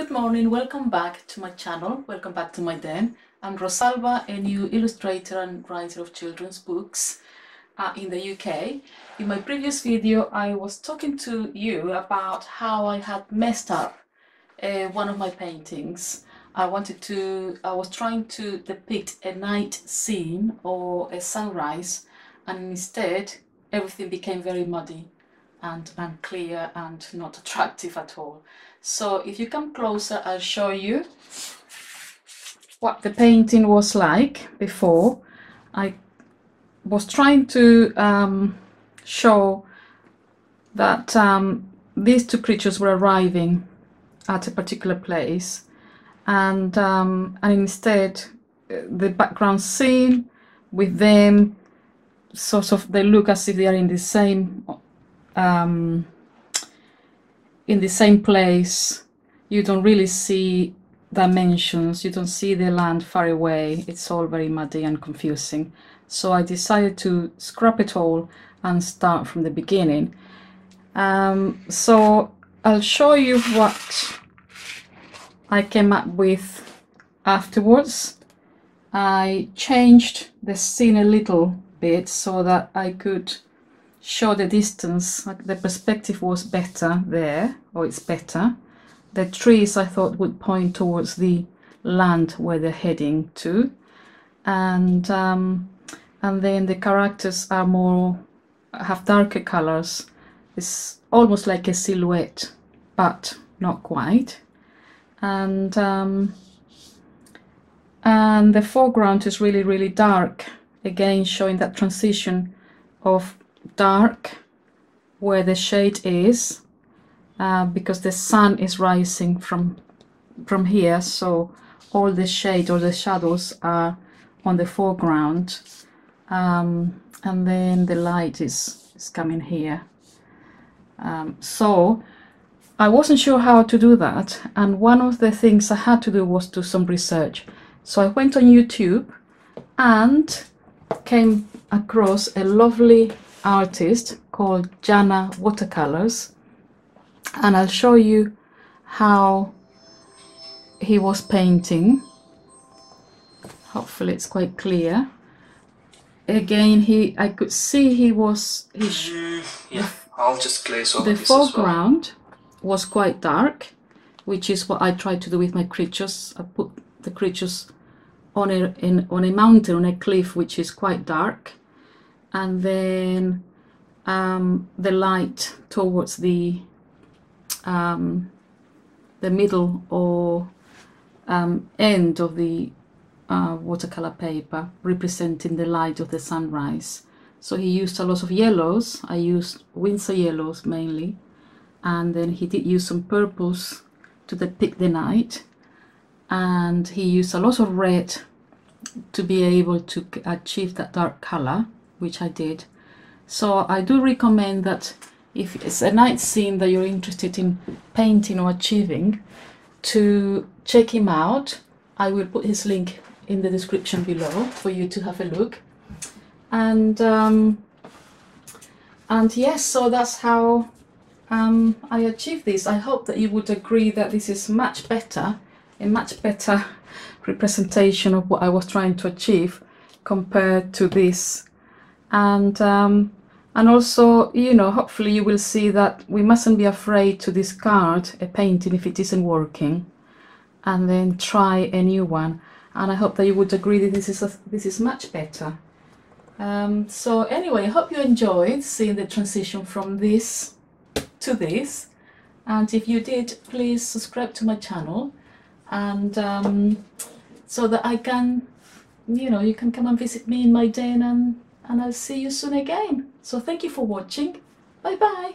Good morning, welcome back to my channel, welcome back to my den. I'm Rosalba, a new illustrator and writer of children's books uh, in the UK. In my previous video I was talking to you about how I had messed up uh, one of my paintings. I wanted to, I was trying to depict a night scene or a sunrise and instead everything became very muddy and unclear and not attractive at all. So if you come closer, I'll show you what the painting was like before. I was trying to um, show that um, these two creatures were arriving at a particular place and, um, and instead the background scene with them sort of they look as if they are in the same um, in the same place you don't really see dimensions you don't see the land far away. It's all very muddy and confusing. So I decided to scrap it all and start from the beginning. Um, so I'll show you what I came up with afterwards. I changed the scene a little bit so that I could show the distance like the perspective was better there or it's better. The trees I thought would point towards the land where they're heading to. And um, and then the characters are more have darker colors. It's almost like a silhouette but not quite. And um, and the foreground is really really dark again showing that transition of dark where the shade is uh, because the sun is rising from from here so all the shade or the shadows are on the foreground. Um, and then the light is, is coming here. Um, so I wasn't sure how to do that and one of the things I had to do was do some research. So I went on YouTube and came across a lovely artist called Jana Watercolors and I'll show you how he was painting. Hopefully it's quite clear. Again he I could see he was he mm, yeah I'll just glaze over the foreground well. was quite dark which is what I tried to do with my creatures. I put the creatures on a in, on a mountain on a cliff which is quite dark and then um, the light towards the um, the middle or um, end of the uh, watercolor paper representing the light of the sunrise. So he used a lot of yellows. I used Winsor yellows mainly. And then he did use some purples to depict the night. And he used a lot of red to be able to achieve that dark color which I did. So I do recommend that if it's a night scene that you're interested in painting or achieving to check him out. I will put his link in the description below for you to have a look. And um, and yes so that's how um, I achieved this. I hope that you would agree that this is much better a much better representation of what I was trying to achieve compared to this and um, and also you know hopefully you will see that we mustn't be afraid to discard a painting if it isn't working and then try a new one. And I hope that you would agree that this is a, this is much better. Um, so anyway I hope you enjoyed seeing the transition from this to this. And if you did please subscribe to my channel. And um, so that I can, you know, you can come and visit me in my den and, and I'll see you soon again. So thank you for watching. Bye bye.